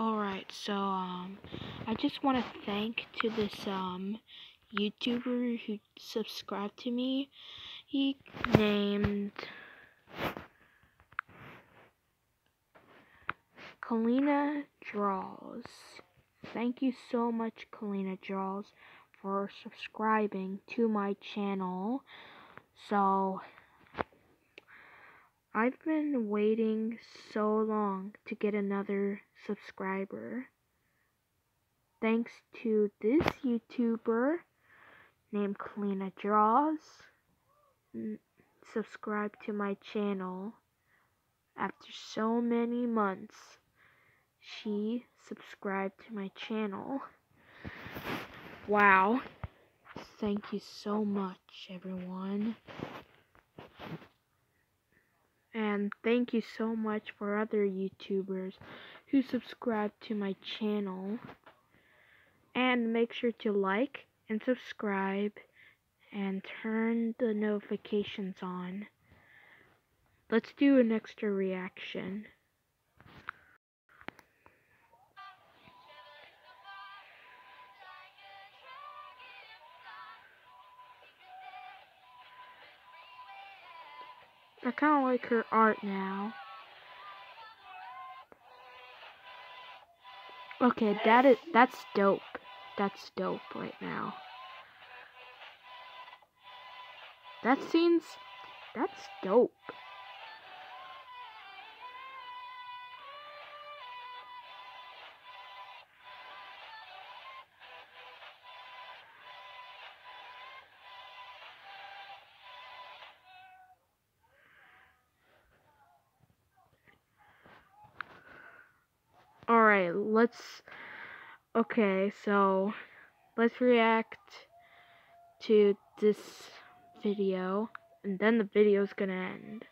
Alright, so, um, I just want to thank to this, um, YouTuber who subscribed to me. He named Kalina Draws. Thank you so much, Kalina Draws, for subscribing to my channel. So, I've been waiting so long to get another subscriber. Thanks to this YouTuber named Kalina Draws. Subscribe to my channel. After so many months, she subscribed to my channel. Wow. Thank you so much, everyone. And thank you so much for other YouTubers who subscribe to my channel. And make sure to like and subscribe and turn the notifications on. Let's do an extra reaction. I kind of like her art now. Okay, that is that's dope. That's dope right now. That seems that's dope. Alright, let's. Okay, so let's react to this video, and then the video's gonna end.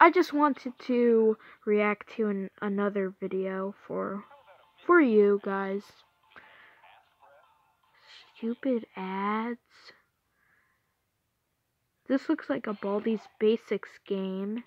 I just wanted to react to an, another video for for you guys. Stupid ads. This looks like a Baldi's Basics game.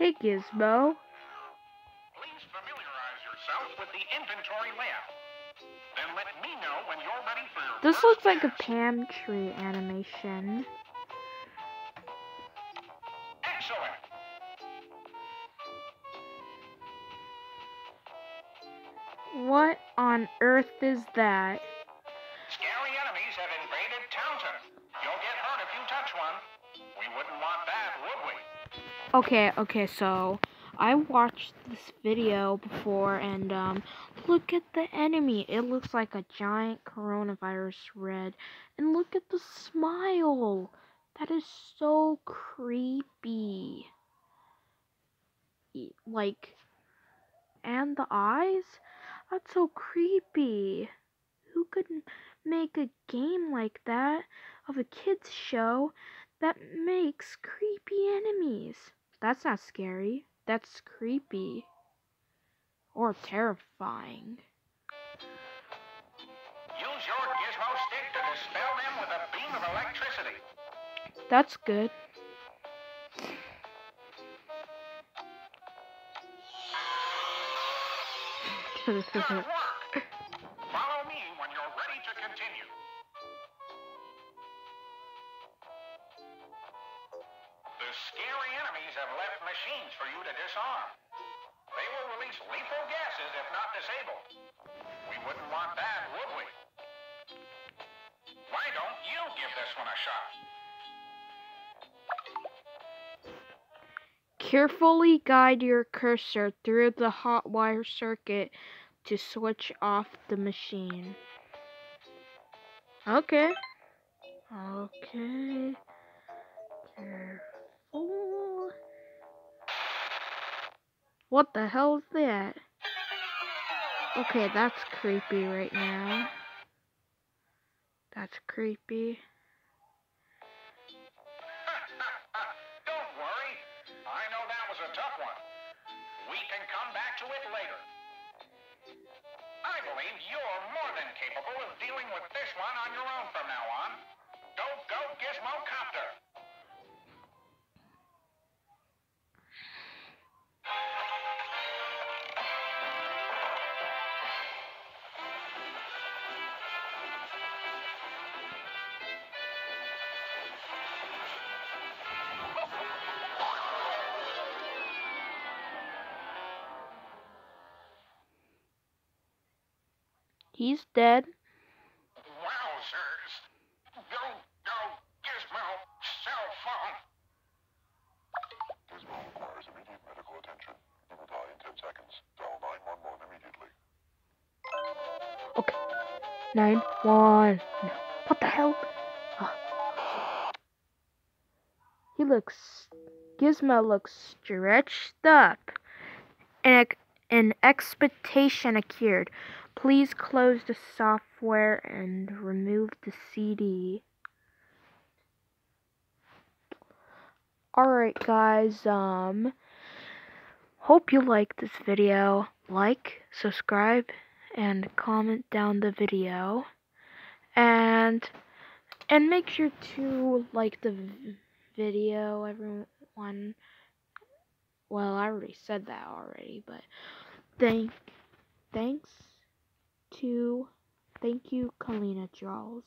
Hey, Gizmo. Please familiarize yourself with the inventory layout. Then let me know when you're ready for your This looks like a. Pam tree animation. Excellent. What on earth is that? Scary enemies have invaded Taunton. You'll get hurt if you touch one. We wouldn't want that, would we? Okay, okay, so I watched this video before and um look at the enemy. It looks like a giant coronavirus red. And look at the smile. That is so creepy. Like and the eyes? That's so creepy. Who could make a game like that of a kids show that makes creepy enemies? That's not scary. That's creepy. Or terrifying. Use your gizmo stick to dispel them with a beam of electricity. That's good. machines for you to disarm. They will release lethal gases if not disabled. We wouldn't want that, would we? Why don't you give this one a shot? Carefully guide your cursor through the hot wire circuit to switch off the machine. Okay. Okay. What the hell is that? Okay, that's creepy right now. That's creepy. Don't worry. I know that was a tough one. We can come back to it later. I believe you're more than capable of dealing with this one on your own from now on. Go, go, Gizmo Copter! He's dead. Wowzers! Go, go, Gizmo! Cell phone! Gizmo requires immediate medical attention. He will die in 10 seconds. Dial 911 immediately. Okay. Nine one. No. What the hell? Ah. He looks. Gizmo looks stretched up. An, ex- an expectation occurred. Please close the software and remove the CD. Alright guys, um hope you like this video. Like, subscribe, and comment down the video. And and make sure to like the video everyone. Well, I already said that already, but thank thanks to thank you Kalina Draws.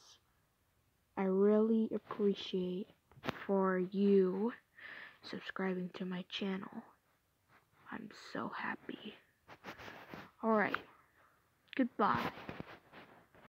I really appreciate for you subscribing to my channel. I'm so happy. Alright. Goodbye.